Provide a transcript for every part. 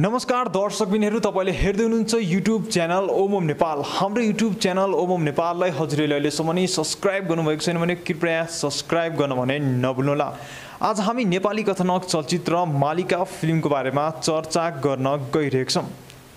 नमस्कार दर्शकबिनहरू तपाईँले हेर्दै हुनुहुन्छ युट्युब च्यानल ओमोम नेपाल। हाम्रो युट्युब च्यानल ओमोम नेपाललाई हजुरले अहिलेसम्म नि सब्सक्राइब गर्नुभएको छैन भने कृपया सब्सक्राइब गर्न भने नभुल्नुहोला। आज हामी नेपाली कथनक चलचित्र मालिका फिल्मको बारेमा चर्चा गर्न गइरहेको छौँ।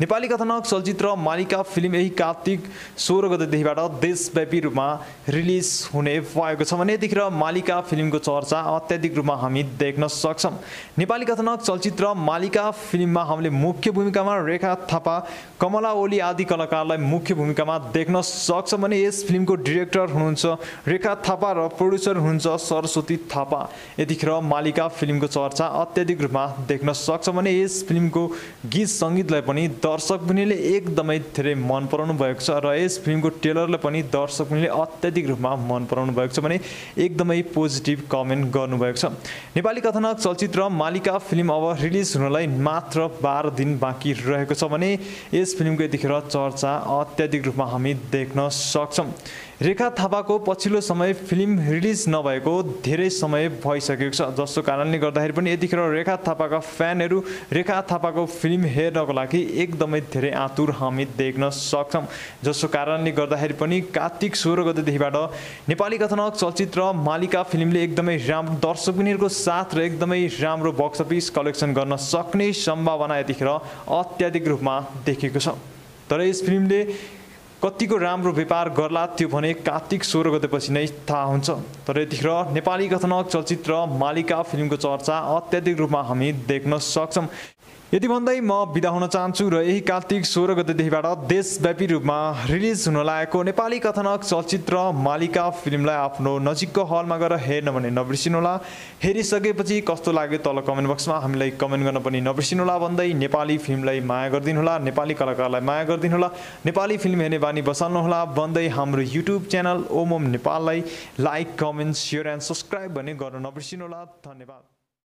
नेपाली कथनक चलचित्र मालिका फिल्म यही कार्तिक सोह्र गतेदेखिबाट देशव्यापी रूपमा रिलिज हुने भएको छ भने यतिखेर मालिका फिल्मको चर्चा अत्याधिक रूपमा हामी देख्न सक्छौँ। नेपाली कथनक चलचित्र मालिका फिल्ममा हामीले मुख्य भूमिकामा रेखा थापा कमला ओली आदि कलाकारलाई मुख्य भूमिकामा देख्न सक्छौँ भने यस फिल्मको डिरेक्टर हुनुहुन्छ रेखा थापा र प्रड्युसर हुनुहुन्छ सरस्वती थापा। यतिखेर मालिका फिल्मको चर्चा अत्याधिक रूपमा देख्न सक्छौँ भने यस फिल्मको गीत सङ्गीतलाई पनि दर्शक एकदमै धेरै मन पराउनु भएको छ र यस फिल्मको टेलरलाई पनि दर्शक मुनिले अत्याधिक रूपमा मन पराउनु भएको छ भने एकदमै पोजिटिभ कमेन्ट गर्नुभएको छ। नेपाली कथनक चलचित्र मालिका फिल्म अब रिलिज हुनलाई मात्र बाह्र दिन बाँकी रहेको छ भने यस फिल्मको यतिखेर चर्चा अत्याधिक रूपमा हामी देख्न सक्छौँ। रेखा थापाको पछिल्लो समय फिल्म रिलिज नभएको धेरै समय भइसकेको छ जसको कारणले गर्दाखेरि पनि यतिखेर रेखा थापाका फ्यानहरू रेखा थापाको फिल्म हेर्नको लागि एकदमै धेरै आतुर हामी देख्न सक्छौँ जसको कारणले गर्दाखेरि पनि कार्तिक सोह्र गतेदेखिबाट नेपाली कथनक चलचित्र मालिका फिल्मले एकदमै राम्रो दर्शकबिनीहरूको साथ र एकदमै राम्रो बक्स अफिस कलेक्सन गर्न सक्ने सम्भावना यतिखेर अत्याधिक रूपमा देखेको छ। तर यस फिल्मले कतिको राम्रो व्यापार गर्ला त्यो भने कार्तिक सोह्र गतेपछि नै थाहा हुन्छ। तर यतिखेर नेपाली कथनक चलचित्र मालिका फिल्मको चर्चा अत्याधिक रूपमा हामी देख्न सक्छौँ यति भन्दै म बिदा हुन चाहन्छु र यही कार्तिक सोह्र गतेदेखिबाट देशव्यापी रूपमा रिलिज हुन लागेको नेपाली कथनक चलचित्र मालिका फिल्मलाई आफ्नो नजिकको हलमा गएर हेर्न भने नबिर्सिनुहोला। हेरिसकेपछि कस्तो लाग्यो तल कमेन्ट बक्समा हामीलाई कमेन्ट गर्न पनि नबिर्सिनुहोला। भन्दै नेपाली फिल्मलाई माया गरिदिनुहोला। नेपाली कलाकारलाई माया गरिदिनुहोला। नेपाली फिल्म हेर्ने बानी बसाल्नुहोला। भन्दै हाम्रो युट्युब च्यानल ओमोम नेपाललाई like comment share and subscribe भन्ने गर्न नबिर्सिनुहोला। धन्यवाद।